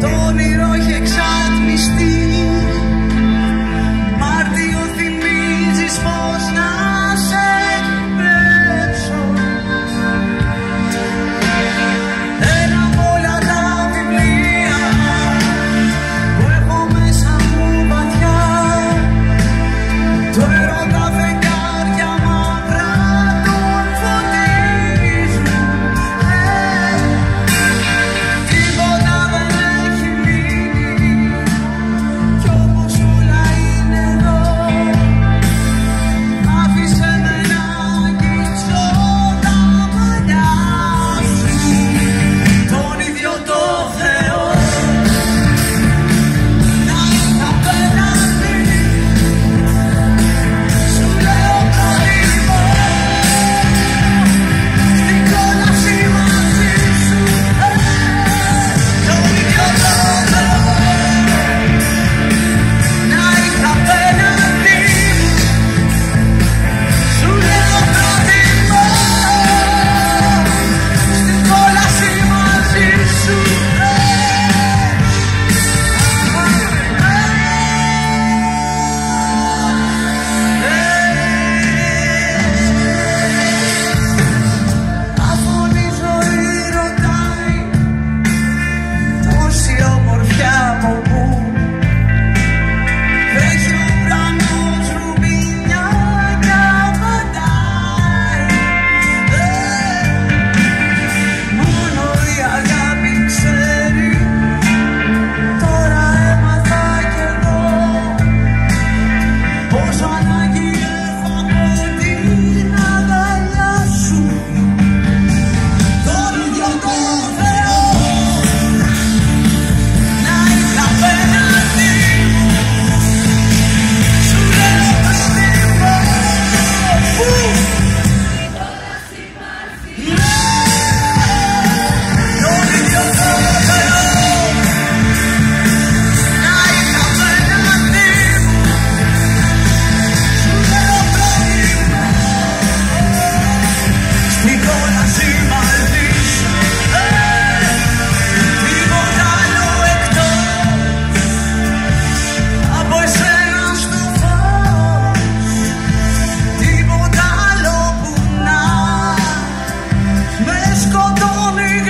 Το όνειρο έχει εξατμιστεί. don't leave.